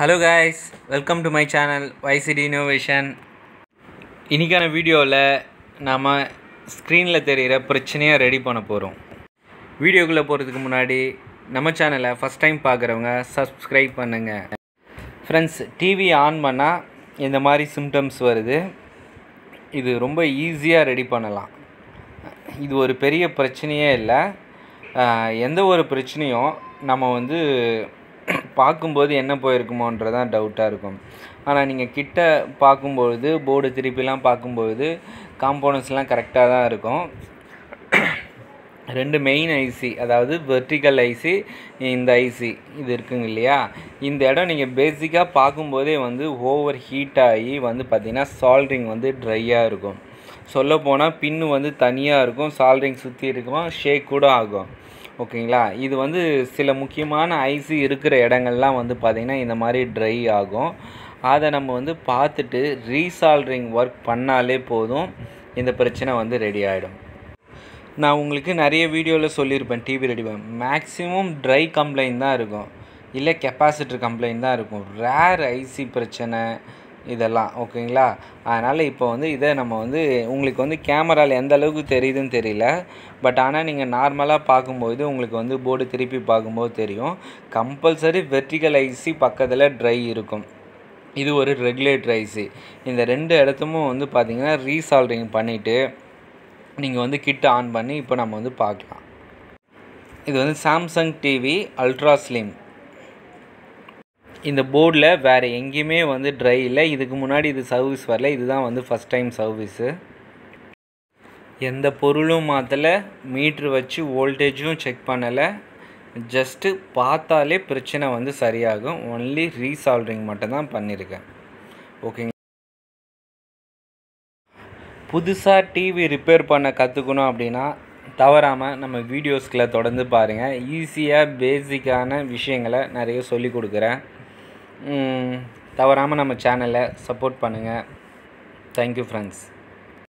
Hello guys welcome to my channel வைசிடி innovation இன்றைக்கான வீடியோவில் நாம் ஸ்க்ரீனில் தெரிகிற பிரச்சனையாக ரெடி பண்ண போகிறோம் வீடியோக்குள்ளே போகிறதுக்கு முன்னாடி நம்ம சேனலை ஃபஸ்ட் டைம் பார்க்குறவங்க சப்ஸ்கிரைப் பண்ணுங்கள் ஃப்ரெண்ட்ஸ் டிவி ஆன் பண்ணால் இந்த மாதிரி சிம்டம்ஸ் வருது. இது ரொம்ப ஈஸியாக ரெடி பண்ணலாம். இது ஒரு பெரிய பிரச்சனையே இல்லை. எந்த ஒரு பிரச்சனையும் நம்ம வந்து பார்க்கும்போது என்ன போயிருக்குமோன்றதான் டவுட்டாக இருக்கும். ஆனால் நீங்கள் கிட்ட பார்க்கும்பொழுது போர்டு திருப்பிலாம் பார்க்கும்பொழுது காம்போனன்ட்ஸ்லாம் கரெக்டாக தான் இருக்கும். ரெண்டு மெயின் ஐசி அதாவது வெர்டிக்கல் ஐசி இந்த ஐசி இது இருக்குங்க இல்லையா? இந்த இடம் நீங்கள் பேசிக்காக பார்க்கும்போதே வந்து ஓவர் ஹீட் ஆகி வந்து பார்த்திங்கன்னா சால்ட்ரிங் வந்து ட்ரையாக இருக்கும். சொல்லப்போனால் பின்னு வந்து தனியாக இருக்கும் சால்ட்ரிங் சுற்றி இருக்கும் ஷேக் கூட ஆகும். ஓகேங்களா? இது வந்து சில முக்கியமான ஐசி இருக்கிற இடங்கள்லாம் வந்து பார்த்திங்கன்னா இந்த மாதிரி ட்ரை ஆகும். அதை நம்ம வந்து பார்த்துட்டு ரீசால்ட்ரிங் ஒர்க் பண்ணாலே போதும். இந்த பிரச்சனை வந்து ரெடி ஆகிடும் நான் உங்களுக்கு நிறைய வீடியோவில் சொல்லியிருப்பேன் TV ready maximum dry complaint தான் இருக்கும். இல்லை கெப்பாசிட்டர் கம்ப்ளைண்ட் தான் இருக்கும். ரேர் ஐசி பிரச்சனை. இதெல்லாம் ஓகேங்களா? அதனால் இப்போ வந்து இதை நம்ம வந்து உங்களுக்கு வந்து கேமராவில் எந்த அளவுக்கு தெரியுதுன்னு தெரியல. பட் ஆனால் நீங்கள் நார்மலாக பார்க்கும்போது உங்களுக்கு வந்து போர்டு திருப்பி பார்க்கும்போது தெரியும். கம்பல்சரி வெர்டிக்கல் ஐசி பக்கத்தில் ட்ரை இருக்கும். இது ஒரு ரெகுலேட்டர் ஐசி. இந்த ரெண்டு இடத்துமும் வந்து பார்த்திங்கன்னா ரீசால்ட்ரிங் பண்ணிவிட்டு நீங்கள் வந்து கிட்ட ஆன் பண்ணி இப்போ நம்ம வந்து பார்க்கலாம். இது வந்து சாம்சங் டிவி அல்ட்ரா ஸ்லிம். இந்த போர்டில் வேறு எங்கேயுமே வந்து ட்ரை இல்லை. இதுக்கு முன்னாடி இது சர்வீஸ் வரல. இதுதான் வந்து ஃபஸ்ட் டைம் சர்வீஸு எந்த பொருளும் மாற்றலை மீட்ரு வச்சு வோல்டேஜும் செக் பண்ணலை. ஜஸ்ட்டு பார்த்தாலே பிரச்சனை வந்து சரியாகும். ஒன்லி ரீசால்ட்ரிங் மட்டும்தான் பண்ணியிருக்கேன். ஓகேங்க புதுசாக டிவி ரிப்பேர் பண்ண கற்றுக்கணும் அப்படின்னா தவறாமல் நம்ம வீடியோஸ்களை தொடர்ந்து பாருங்கள் ஈஸியாக பேசிக்கான விஷயங்களை நிறைய சொல்லி கொடுக்குறேன். தவறாமல் நம்ம சேனலை சப்போர்ட் பண்ணுங்கள் தேங்க்யூ ஃப்ரெண்ட்ஸ்